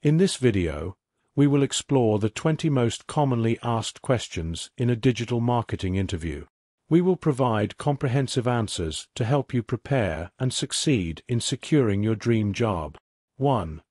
In this video, we will explore the 20 most commonly asked questions in a digital marketing interview. We will provide comprehensive answers to help you prepare and succeed in securing your dream job. 1.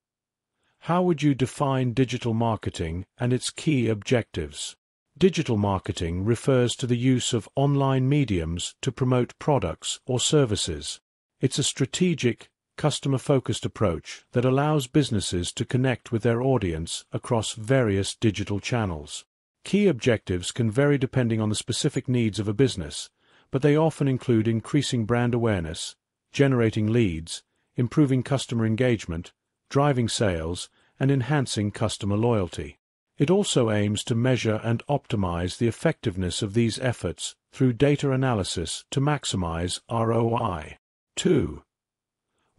How would you define digital marketing and its key objectives? Digital marketing refers to the use of online mediums to promote products or services. It's a strategic, customer-focused approach that allows businesses to connect with their audience across various digital channels. Key objectives can vary depending on the specific needs of a business, but they often include increasing brand awareness, generating leads, improving customer engagement, driving sales, and enhancing customer loyalty. It also aims to measure and optimize the effectiveness of these efforts through data analysis to maximize ROI. 2.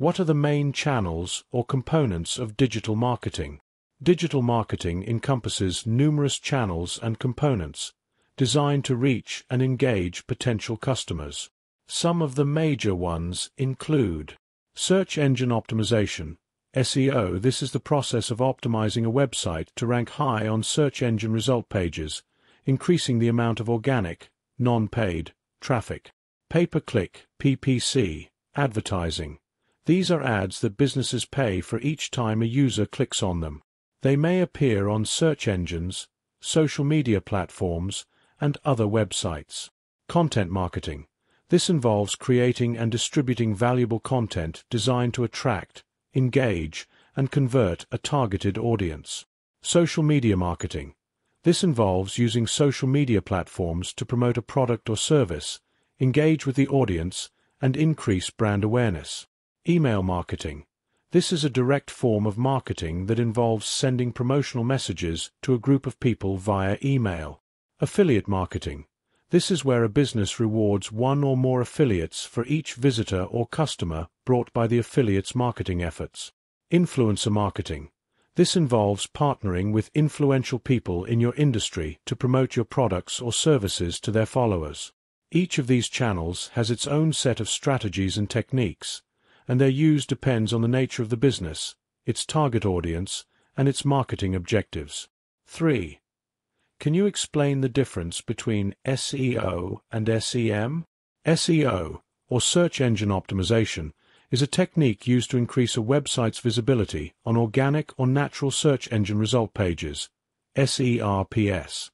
What are the main channels or components of digital marketing? Digital marketing encompasses numerous channels and components designed to reach and engage potential customers. Some of the major ones include search engine optimization, SEO. This is the process of optimizing a website to rank high on search engine result pages, increasing the amount of organic, non-paid, traffic. Pay-per-click, PPC, advertising. These are ads that businesses pay for each time a user clicks on them. They may appear on search engines, social media platforms, and other websites. Content marketing. This involves creating and distributing valuable content designed to attract, engage, and convert a targeted audience. Social media marketing. This involves using social media platforms to promote a product or service, engage with the audience, and increase brand awareness. Email marketing. This is a direct form of marketing that involves sending promotional messages to a group of people via email. Affiliate marketing. This is where a business rewards one or more affiliates for each visitor or customer brought by the affiliate's marketing efforts. Influencer marketing. This involves partnering with influential people in your industry to promote your products or services to their followers. Each of these channels has its own set of strategies and techniques, and their use depends on the nature of the business, its target audience, and its marketing objectives. 3. Can you explain the difference between SEO and SEM? SEO, or search engine optimization, is a technique used to increase a website's visibility on organic or natural search engine result pages, SERPs.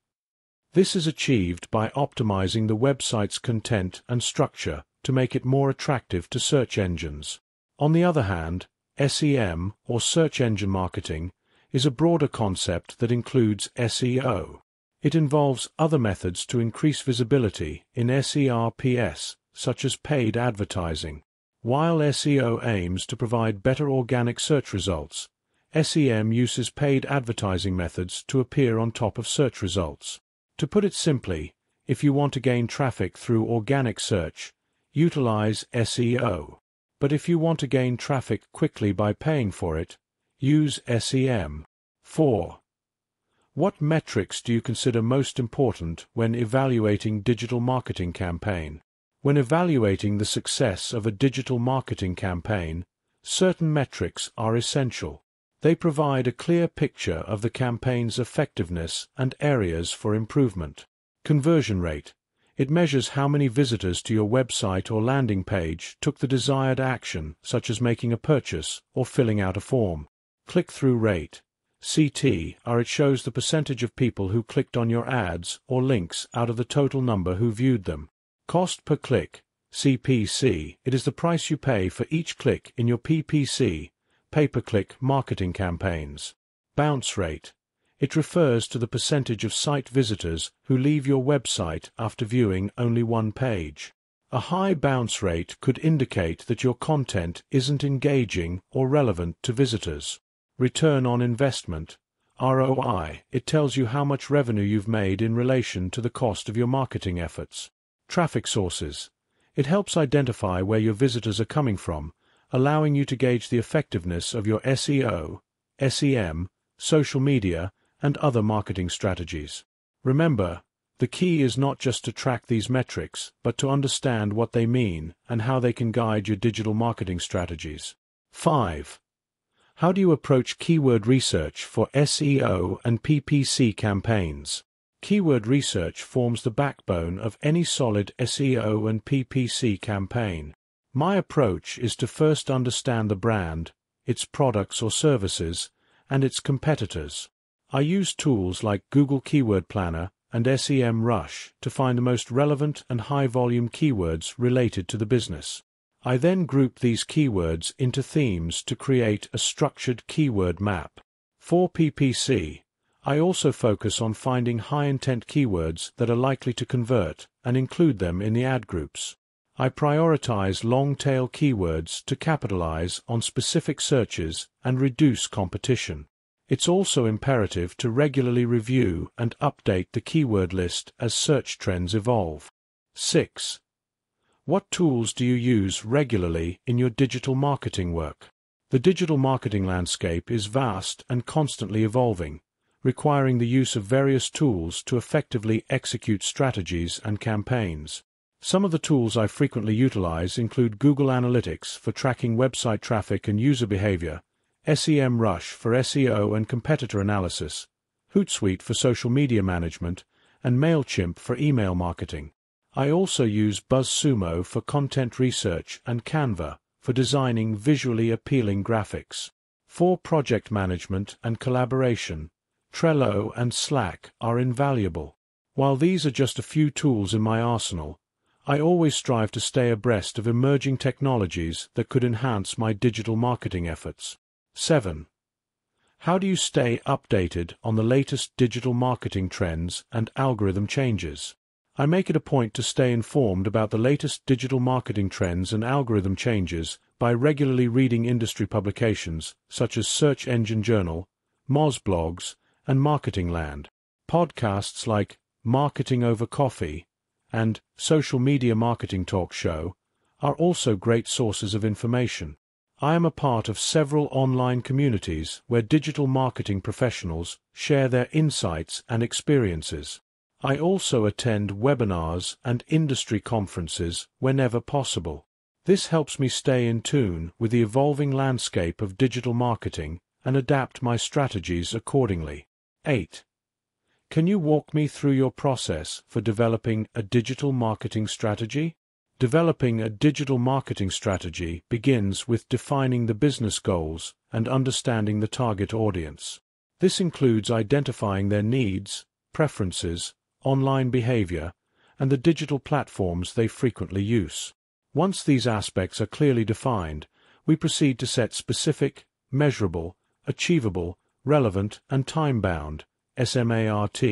This is achieved by optimizing the website's content and structure to make it more attractive to search engines. On the other hand, SEM, or search engine marketing, is a broader concept that includes SEO. It involves other methods to increase visibility in SERPs, such as paid advertising. While SEO aims to provide better organic search results, SEM uses paid advertising methods to appear on top of search results. To put it simply, if you want to gain traffic through organic search, utilize SEO. But if you want to gain traffic quickly by paying for it, use SEM. 4. What metrics do you consider most important when evaluating digital marketing campaign? When evaluating the success of a digital marketing campaign, certain metrics are essential. They provide a clear picture of the campaign's effectiveness and areas for improvement. Conversion rate. It measures how many visitors to your website or landing page took the desired action, such as making a purchase or filling out a form. Click-through rate, CT, or it shows the percentage of people who clicked on your ads or links out of the total number who viewed them. Cost per click, CPC, it is the price you pay for each click in your PPC, pay-per-click marketing campaigns. Bounce rate, it refers to the percentage of site visitors who leave your website after viewing only one page. A high bounce rate could indicate that your content isn't engaging or relevant to visitors. Return on investment, ROI, it tells you how much revenue you've made in relation to the cost of your marketing efforts. Traffic sources, it helps identify where your visitors are coming from, allowing you to gauge the effectiveness of your SEO, SEM, social media, and other marketing strategies. Remember, the key is not just to track these metrics, but to understand what they mean and how they can guide your digital marketing strategies. 5. How do you approach keyword research for SEO and PPC campaigns? Keyword research forms the backbone of any solid SEO and PPC campaign. My approach is to first understand the brand, its products or services, and its competitors. I use tools like Google Keyword Planner and SEMrush to find the most relevant and high-volume keywords related to the business. I then group these keywords into themes to create a structured keyword map. For PPC, I also focus on finding high-intent keywords that are likely to convert and include them in the ad groups. I prioritize long-tail keywords to capitalize on specific searches and reduce competition. It's also imperative to regularly review and update the keyword list as search trends evolve. 6. What tools do you use regularly in your digital marketing work? The digital marketing landscape is vast and constantly evolving, requiring the use of various tools to effectively execute strategies and campaigns. Some of the tools I frequently utilize include Google Analytics for tracking website traffic and user behavior, SEMrush for SEO and competitor analysis, Hootsuite for social media management, and MailChimp for email marketing. I also use BuzzSumo for content research and Canva for designing visually appealing graphics. For project management and collaboration, Trello and Slack are invaluable. While these are just a few tools in my arsenal, I always strive to stay abreast of emerging technologies that could enhance my digital marketing efforts. 7. How do you stay updated on the latest digital marketing trends and algorithm changes? I make it a point to stay informed about the latest digital marketing trends and algorithm changes by regularly reading industry publications such as Search Engine Journal, Moz Blogs, and Marketing Land. Podcasts like Marketing Over Coffee and Social Media Marketing Talk Show are also great sources of information. I am a part of several online communities where digital marketing professionals share their insights and experiences. I also attend webinars and industry conferences whenever possible. This helps me stay in tune with the evolving landscape of digital marketing and adapt my strategies accordingly. 8. Can you walk me through your process for developing a digital marketing strategy? Developing a digital marketing strategy begins with defining the business goals and understanding the target audience. This includes identifying their needs, preferences, online behavior, and the digital platforms they frequently use. Once these aspects are clearly defined, we proceed to set specific, measurable, achievable, relevant, and time-bound SMART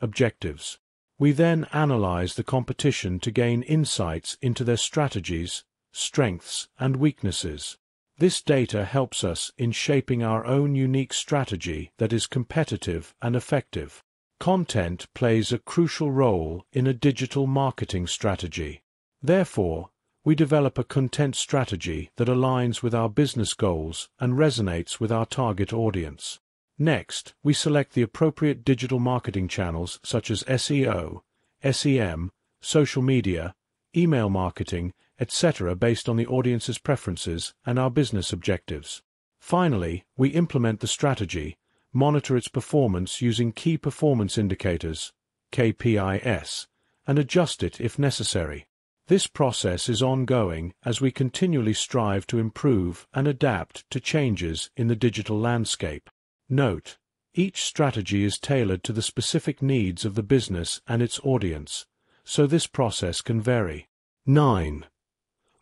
objectives. We then analyze the competition to gain insights into their strategies, strengths, and weaknesses. This data helps us in shaping our own unique strategy that is competitive and effective. Content plays a crucial role in a digital marketing strategy. Therefore, we develop a content strategy that aligns with our business goals and resonates with our target audience. Next, we select the appropriate digital marketing channels such as SEO, SEM, social media, email marketing, etc. based on the audience's preferences and our business objectives. Finally, we implement the strategy monitor its performance using Key Performance Indicators KPIs, and adjust it if necessary. This process is ongoing as we continually strive to improve and adapt to changes in the digital landscape. Note, each strategy is tailored to the specific needs of the business and its audience, so this process can vary. 9.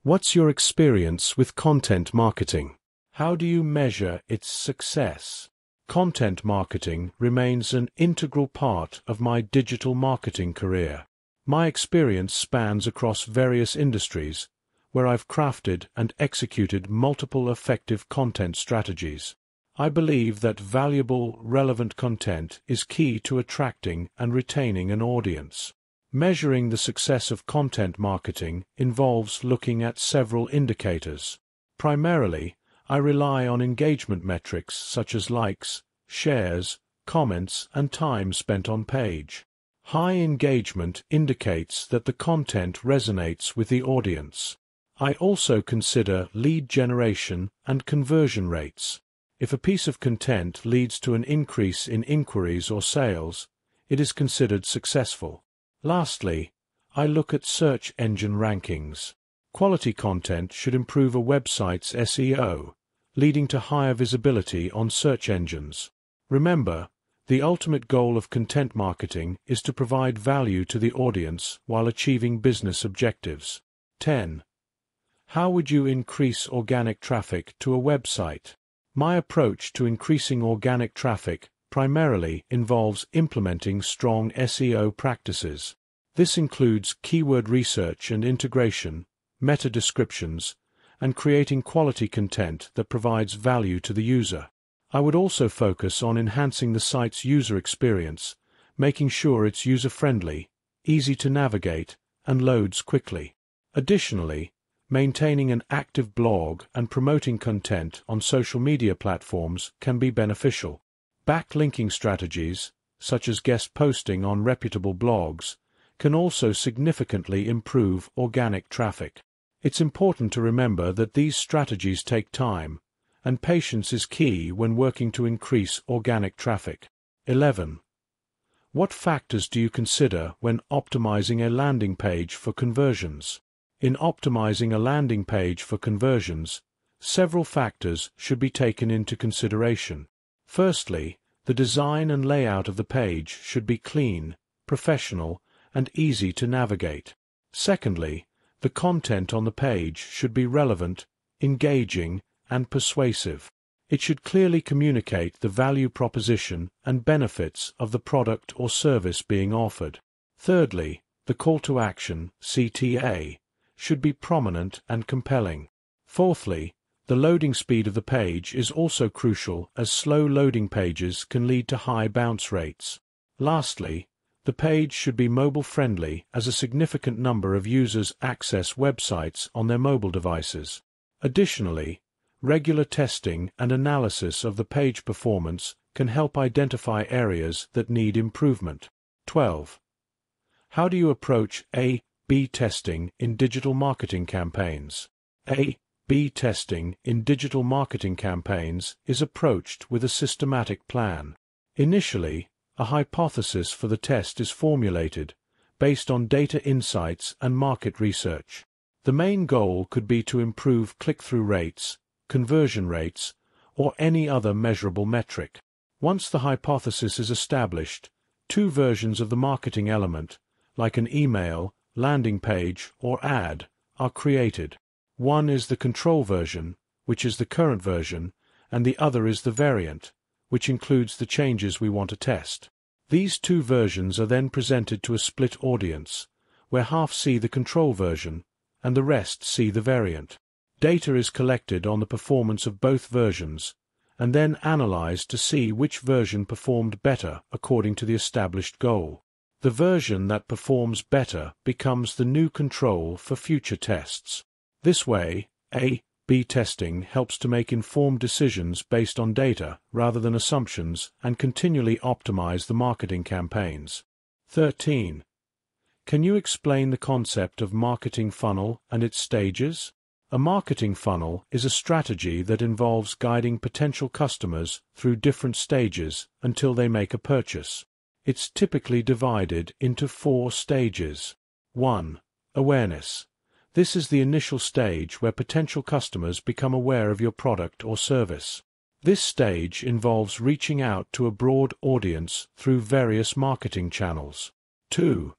What's your experience with content marketing? How do you measure its success? Content marketing remains an integral part of my digital marketing career. My experience spans across various industries, where I've crafted and executed multiple effective content strategies. I believe that valuable, relevant content is key to attracting and retaining an audience. Measuring the success of content marketing involves looking at several indicators. Primarily, I rely on engagement metrics such as likes, shares, comments, and time spent on page. High engagement indicates that the content resonates with the audience. I also consider lead generation and conversion rates. If a piece of content leads to an increase in inquiries or sales, it is considered successful. Lastly, I look at search engine rankings. Quality content should improve a website's SEO, leading to higher visibility on search engines. Remember, the ultimate goal of content marketing is to provide value to the audience while achieving business objectives. 10. How would you increase organic traffic to a website? My approach to increasing organic traffic primarily involves implementing strong SEO practices. This includes keyword research and integration, meta descriptions, and creating quality content that provides value to the user. I would also focus on enhancing the site's user experience, making sure it's user-friendly, easy to navigate, and loads quickly. Additionally, maintaining an active blog and promoting content on social media platforms can be beneficial. Backlinking strategies, such as guest posting on reputable blogs, can also significantly improve organic traffic. It's important to remember that these strategies take time, and patience is key when working to increase organic traffic. 11. What factors do you consider when optimizing a landing page for conversions? In optimizing a landing page for conversions, several factors should be taken into consideration. Firstly, the design and layout of the page should be clean, professional, and easy to navigate. Secondly, the content on the page should be relevant, engaging, and persuasive. It should clearly communicate the value proposition and benefits of the product or service being offered. Thirdly, the call to action, CTA, should be prominent and compelling. Fourthly, the loading speed of the page is also crucial as slow loading pages can lead to high bounce rates. Lastly, the page should be mobile-friendly as a significant number of users access websites on their mobile devices. Additionally, regular testing and analysis of the page performance can help identify areas that need improvement. 12. How do you approach A-B testing in digital marketing campaigns? A-B testing in digital marketing campaigns is approached with a systematic plan. Initially, a hypothesis for the test is formulated based on data insights and market research. The main goal could be to improve click-through rates, conversion rates, or any other measurable metric. Once the hypothesis is established, two versions of the marketing element, like an email, landing page, or ad, are created. One is the control version, which is the current version, and the other is the variant, which includes the changes we want to test. These two versions are then presented to a split audience, where half see the control version and the rest see the variant. Data is collected on the performance of both versions and then analyzed to see which version performed better according to the established goal. The version that performs better becomes the new control for future tests. This way, A B testing helps to make informed decisions based on data rather than assumptions and continually optimize the marketing campaigns. 13. Can you explain the concept of marketing funnel and its stages? A marketing funnel is a strategy that involves guiding potential customers through different stages until they make a purchase. It's typically divided into four stages. 1. Awareness. This is the initial stage where potential customers become aware of your product or service. This stage involves reaching out to a broad audience through various marketing channels. 2.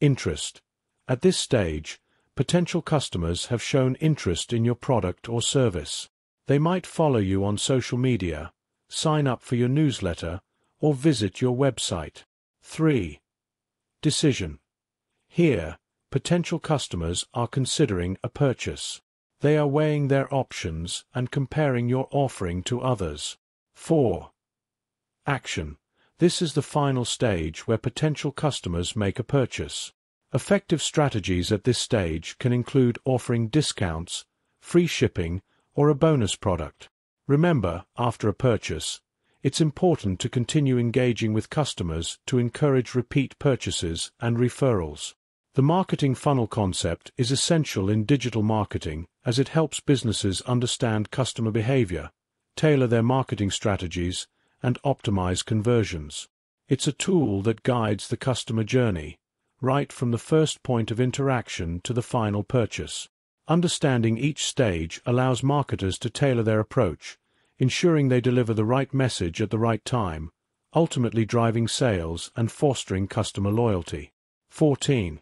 Interest. At this stage, potential customers have shown interest in your product or service. They might follow you on social media, sign up for your newsletter, or visit your website. 3. Decision. Here, potential customers are considering a purchase. They are weighing their options and comparing your offering to others. 4. Action. This is the final stage where potential customers make a purchase. Effective strategies at this stage can include offering discounts, free shipping, or a bonus product. Remember, after a purchase, it's important to continue engaging with customers to encourage repeat purchases and referrals. The marketing funnel concept is essential in digital marketing as it helps businesses understand customer behavior, tailor their marketing strategies, and optimize conversions. It's a tool that guides the customer journey, right from the first point of interaction to the final purchase. Understanding each stage allows marketers to tailor their approach, ensuring they deliver the right message at the right time, ultimately driving sales and fostering customer loyalty. 14.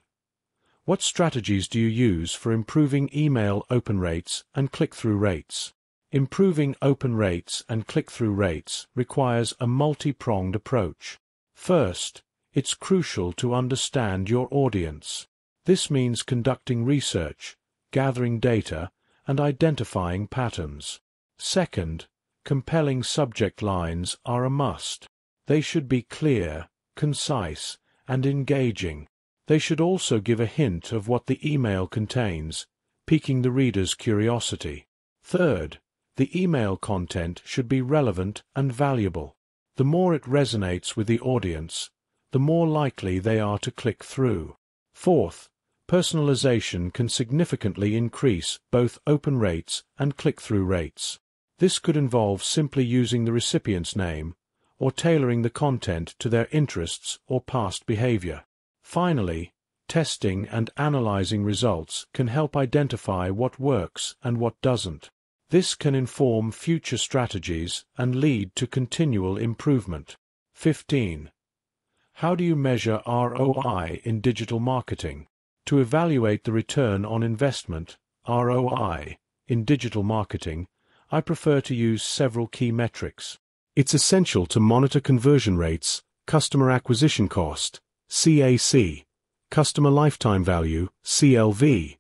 What strategies do you use for improving email open rates and click-through rates? Improving open rates and click-through rates requires a multi-pronged approach. First, it's crucial to understand your audience. This means conducting research, gathering data, and identifying patterns. Second, compelling subject lines are a must. They should be clear, concise, and engaging. They should also give a hint of what the email contains, piquing the reader's curiosity. Third, the email content should be relevant and valuable. The more it resonates with the audience, the more likely they are to click through. Fourth, personalization can significantly increase both open rates and click-through rates. This could involve simply using the recipient's name or tailoring the content to their interests or past behavior. Finally, testing and analyzing results can help identify what works and what doesn't. This can inform future strategies and lead to continual improvement. 15. How do you measure ROI in digital marketing? To evaluate the return on investment, ROI, in digital marketing, I prefer to use several key metrics. It's essential to monitor conversion rates, customer acquisition cost, CAC, customer lifetime value, CLV,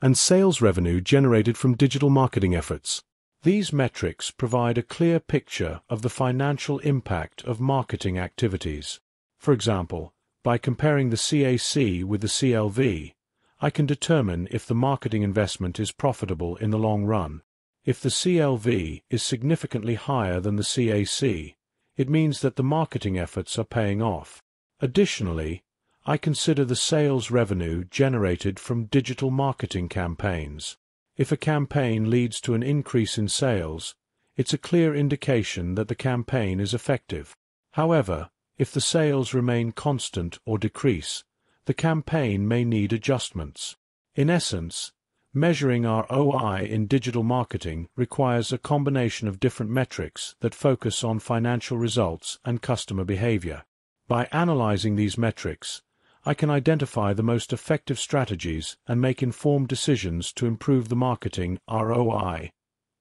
and sales revenue generated from digital marketing efforts. These metrics provide a clear picture of the financial impact of marketing activities. For example, by comparing the CAC with the CLV, I can determine if the marketing investment is profitable in the long run. If the CLV is significantly higher than the CAC, it means that the marketing efforts are paying off. Additionally, I consider the sales revenue generated from digital marketing campaigns. If a campaign leads to an increase in sales, it's a clear indication that the campaign is effective. However, if the sales remain constant or decrease, the campaign may need adjustments. In essence, Measuring ROI in digital marketing requires a combination of different metrics that focus on financial results and customer behavior. By analyzing these metrics, I can identify the most effective strategies and make informed decisions to improve the marketing ROI.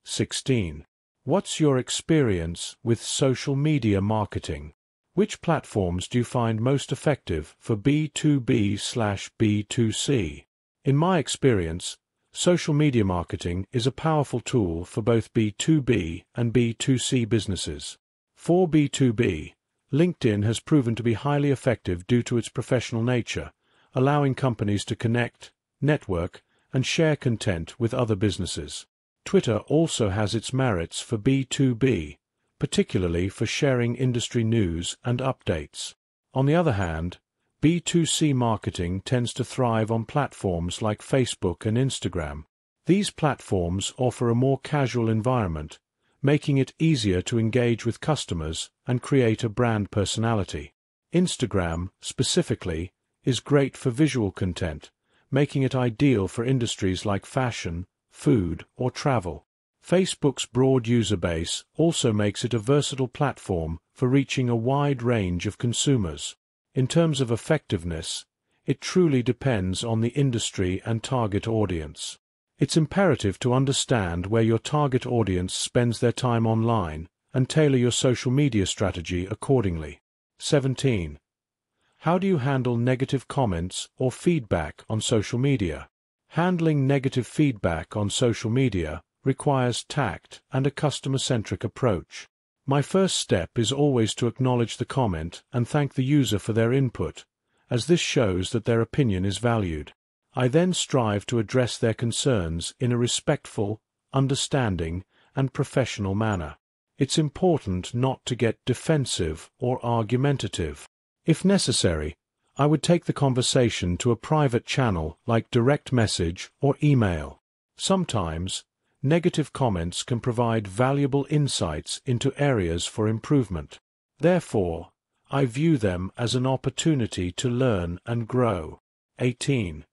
16. What's your experience with social media marketing? Which platforms do you find most effective for B2B slash B2C? In my experience, Social media marketing is a powerful tool for both B2B and B2C businesses. For B2B, LinkedIn has proven to be highly effective due to its professional nature, allowing companies to connect, network, and share content with other businesses. Twitter also has its merits for B2B, particularly for sharing industry news and updates. On the other hand, B2C marketing tends to thrive on platforms like Facebook and Instagram. These platforms offer a more casual environment, making it easier to engage with customers and create a brand personality. Instagram, specifically, is great for visual content, making it ideal for industries like fashion, food, or travel. Facebook's broad user base also makes it a versatile platform for reaching a wide range of consumers. In terms of effectiveness, it truly depends on the industry and target audience. It's imperative to understand where your target audience spends their time online and tailor your social media strategy accordingly. 17. How do you handle negative comments or feedback on social media? Handling negative feedback on social media requires tact and a customer-centric approach. My first step is always to acknowledge the comment and thank the user for their input, as this shows that their opinion is valued. I then strive to address their concerns in a respectful, understanding, and professional manner. It's important not to get defensive or argumentative. If necessary, I would take the conversation to a private channel like direct message or email. Sometimes, Negative comments can provide valuable insights into areas for improvement. Therefore, I view them as an opportunity to learn and grow. 18.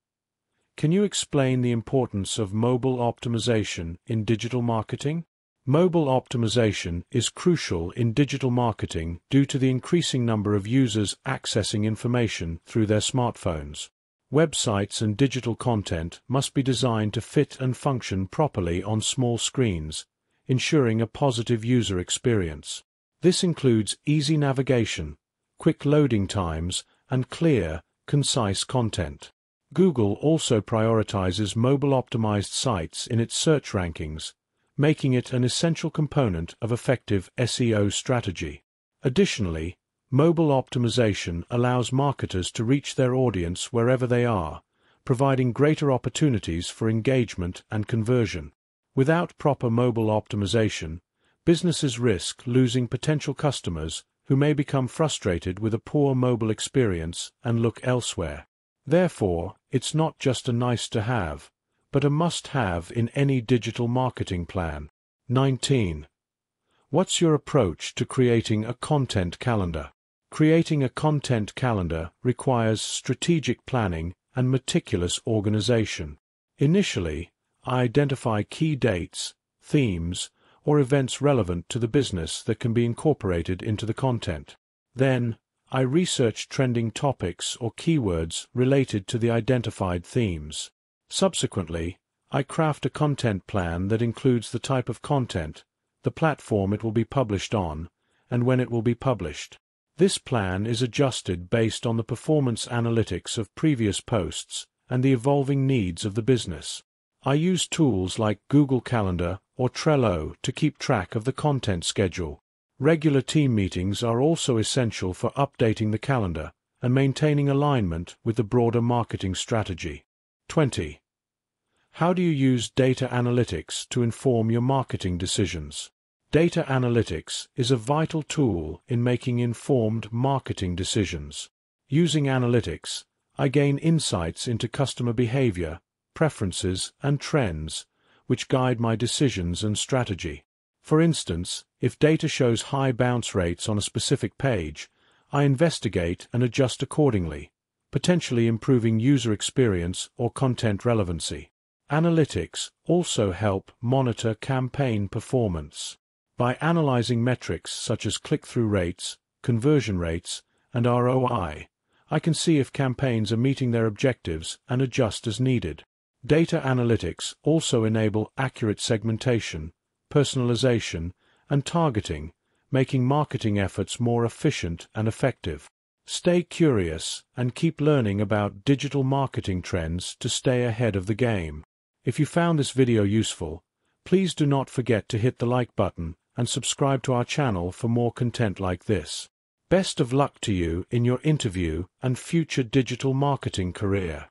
Can you explain the importance of mobile optimization in digital marketing? Mobile optimization is crucial in digital marketing due to the increasing number of users accessing information through their smartphones. Websites and digital content must be designed to fit and function properly on small screens, ensuring a positive user experience. This includes easy navigation, quick loading times, and clear, concise content. Google also prioritizes mobile-optimized sites in its search rankings, making it an essential component of effective SEO strategy. Additionally, mobile optimization allows marketers to reach their audience wherever they are, providing greater opportunities for engagement and conversion. Without proper mobile optimization, businesses risk losing potential customers who may become frustrated with a poor mobile experience and look elsewhere. Therefore, it's not just a nice to have, but a must have in any digital marketing plan. 19. What's your approach to creating a content calendar? Creating a content calendar requires strategic planning and meticulous organization. Initially, I identify key dates, themes, or events relevant to the business that can be incorporated into the content. Then, I research trending topics or keywords related to the identified themes. Subsequently, I craft a content plan that includes the type of content, the platform it will be published on, and when it will be published. This plan is adjusted based on the performance analytics of previous posts and the evolving needs of the business. I use tools like Google Calendar or Trello to keep track of the content schedule. Regular team meetings are also essential for updating the calendar and maintaining alignment with the broader marketing strategy. 20. How do you use data analytics to inform your marketing decisions? Data analytics is a vital tool in making informed marketing decisions. Using analytics, I gain insights into customer behavior, preferences, and trends, which guide my decisions and strategy. For instance, if data shows high bounce rates on a specific page, I investigate and adjust accordingly, potentially improving user experience or content relevancy. Analytics also help monitor campaign performance. By analyzing metrics such as click-through rates, conversion rates, and ROI, I can see if campaigns are meeting their objectives and adjust as needed. Data analytics also enable accurate segmentation, personalization, and targeting, making marketing efforts more efficient and effective. Stay curious and keep learning about digital marketing trends to stay ahead of the game. If you found this video useful, please do not forget to hit the like button and subscribe to our channel for more content like this. Best of luck to you in your interview and future digital marketing career.